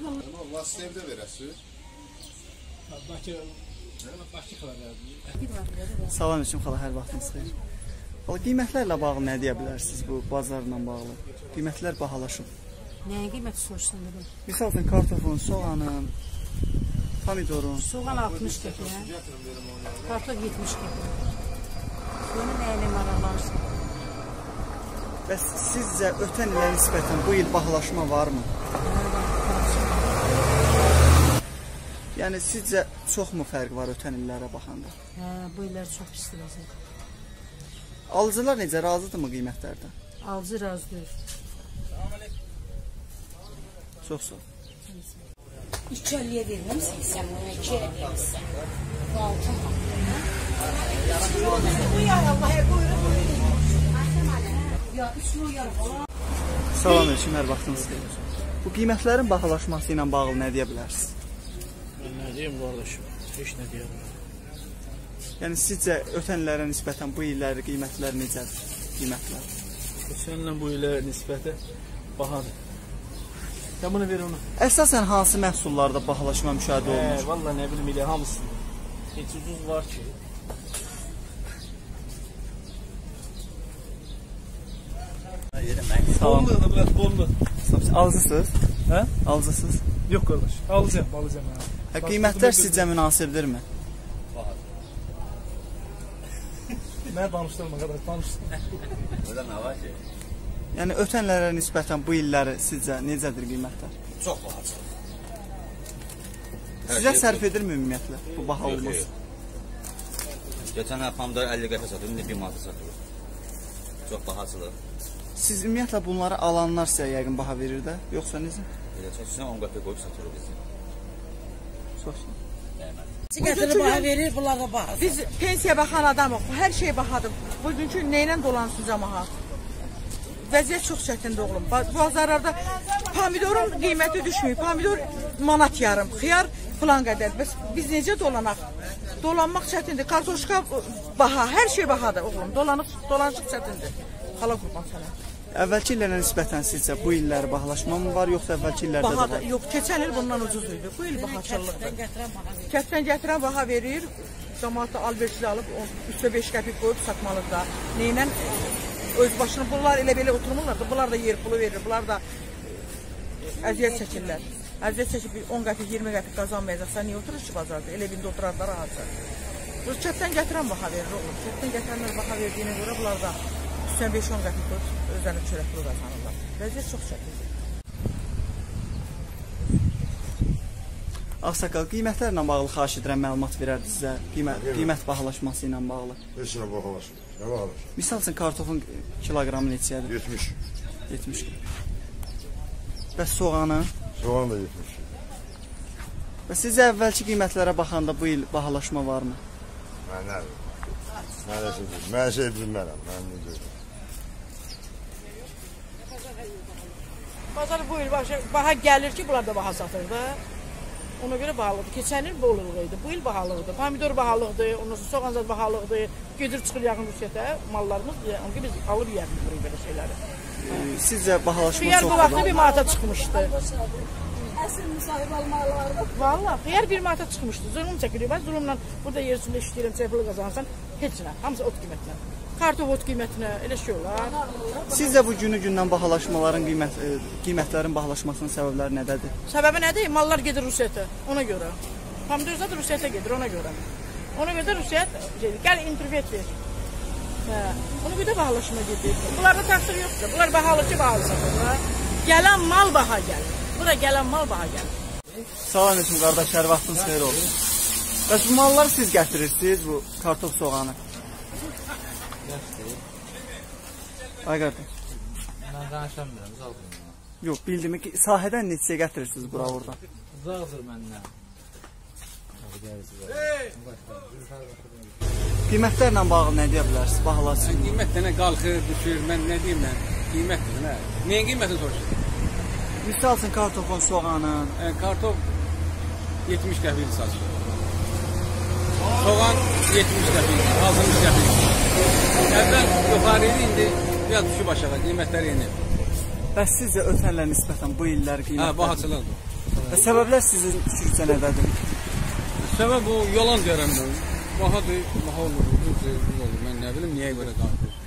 Havası evdə verəsiz. Bakı Bakı xəbərləri. Salam üçün xala, hər vaxtınız xeyir. Xala, qiymətlərlə bağlı nə deyə bilərsiniz bu bazarla bağlı? Qiymətlər bahalaşıb. Nəyin qiyməti soruşsan dedim. Misal üçün kartofun, soğanın, pomidorun. Soğan 60 qəpiyə, kartof 70 qəpiyə. Bunu nə ilə maraqlanırsan? Bəs sizcə ötən ilə nisbətən bu il bahalaşma varmı? Yəni sizcə çoxmu fərq var ötən illərə baxanda? Hə, bu illər çox pisdir vəziyyət. Alıcılar necə razıdırmı qiymətlərdən? Alıcı razıdır. Çox sağ ol. 250-yə verirəm 80 mənə 2 verirsən. Bu altın Ya 3 kilo yarım. Salam hər vaxtınız xeyir. Bu qiymətlərin bahalaşması ilə bağlı nə deyə bilərsiniz? Nə deyim qardaşım? Heç nə deyəm. Yəni sizcə ötən illərə nisbətən bu illərin qiymətləri necədir? Qiymətlər. Keçənlə bu ilə nisbəti bahadır. Ya bunu ver ona. Əsasən hansı məhsullarda bahalaşma müşahidə Hə, olunur? valla nə bilim elə hamısı. Heç ucuz var ki. Bollu bollu. Alıcısınız? Hə? Alıcısınız? Yox qardaş. Alacağam, alacağam ha. Hə, qiymətlər sizcə münasibdirmi? Mən danışdırma qardaş, danışdırma. Yəni ötən illərə nisbətən bu illəri sizcə necədir qiymətlər? Çox bahadır. Sizə sərf edirmi ümumiyyətlə bu baha olması? Geçən il pomidor 50 qəpə satılır, indi 1 manata satılır. Çox bahaçılıq. Siz ümumiyyətlə bunları alanlar sizə yəqin baha verir də, yoxsa necə? Elə çəksinə 10 qəpə qoyub satırıq biz. Çox ol. Gətirib baha verir, bunlar da baha. Biz pensiya baxan adamıq. Hər şey bahadır. Bugünkü nə ilə dolansın cəmaət? Vəziyyət çox çətindir oğlum. Ba- Bazarlarda pomidorun qiyməti düşmür. Pomidor manat yarım, xiyar filan qədər. Bəs biz necə dolanaq? Dolanmaq çətindir. Kartoşka baha, hər şey bahadır oğlum. Dolanıb dolanışıq çətindir. Xala qurban sənə. Əvvəlki illərə nisbətən sizcə bu illər bahalaşma mı var, yoxsa əvvəlki illərdə də Bahadır. var? Yox, keçən il bundan ucuz idi. Bu il bahaçılıqdır. Baha. Kənddən gətirən baha verir. Cəmaət də alverçli alıb üstə 5 qəpik qoyub satmalıdır da. Neynən öz başına bunlar elə belə oturmurlar da. Bunlar da yer pulu verir. Bunlar da e, əziyyət çəkirlər. Əziyyət çəkib bir 10 qəpik, 20 qəpik qazanmayacaqsan, niyə oturur ki bazarda? Elə bində oturarlar rahatca. Bu kənddən gətirən baha verir oğlum. Kənddən gətirənlər baha verdiyinə görə bunlar da üstən 5-10 qəpik qoyub özlərini çörək pulu qazanırlar. Vəziyyət çox çətindir. Ağsaqqal qiymətlərlə bağlı xahiş edirəm məlumat verərdi sizə. Qiymət qiymət bahalaşması ilə bağlı. Heç nə bahalaşmır. Nə bahalaşır? Misal üçün kartofun kiloqramı neçədir? 70. 70 qəpik. Bəs soğanın? Soğan da 70. Və sizcə əvvəlki qiymətlərə baxanda bu il bahalaşma varmı? Mən nə bilim. Mən nə şey bilmirəm. Mən şey bilmərəm. Mən nə deyim. Bazar bu il başa, baha gəlir ki, bunlar da baha satır da. Ona görə bahalıqdır. Keçən il bolluq idi, bu il bahalıqdır. Pomidor bahalıqdır, ondan sonra soğan zad bahalıqdır. Gedir çıxır yaxın Rusiyada mallarımız, yəni ki biz alıb yeyərik belə şeyləri. E, Sizcə bahalaşma Xiyar bu çoxdur? vaxtda bir manata çıxmışdı. Əsl müsahib almalardı. Valla, xiyar bir manata çıxmışdı. Zulm çəkilir. Mən zulmla burada yer üstündə işləyirəm, çəpəli qazansan heç nə. Hamısı ot qiymətinə. Kartof ot qiymətinə, elə şey olar. Sizcə bu günü gündən bahalaşmaların qiymət e, qiymətlərin bahalaşmasının səbəbləri nədədir? Səbəbi nədir? Mallar gedir Rusiyaya. Ona görə. Pomidor zad Rusiyaya gedir ona görə. Ona görə də Rusiya şey, gəl intervyet ver. Hə, ona görə də bahalaşma gedir. Bunlarda təqsir yoxdur. Bunlar bahalı ki, bahalı. Gələn mal baha gəlir. Bura gələn mal baha gəlir. Salam aleyküm qardaş, hər vaxtınız xeyir olsun. Bəs bu malları siz gətirirsiniz, bu kartof soğanı? Ay qardaş. Mən danışamıram, uzaqdır. Yox, bildim ki, sahədən neçəyə gətirirsiniz bura oradan? Uzaqdır məndən. Qiymətlərlə bağlı nə deyə bilərsiniz? Bahalaşsın. Qiymət dənə qalxır, düşür. Mən nə deyim mən? Qiymətdir nə? Neyin qiymətini soruşursun? Misal üçün kartofun, soğanın, E, kartof 70 qəpik satılır. Soğan 70 qəpik, 60 qəpik. Əvvəl yuxarı idi, indi biraz düşüb aşağı. Qiymətlər enir. bəs sizcə ötənlə nisbətən bu illər Hə, qiymətlər bahaçılıqdır. Və səbəblər sizin fikircə nədədir? Səbəb o yalan mən. Bahadır, baha olur, ucuz olur. Mən nə bilim niyə görə qalxır.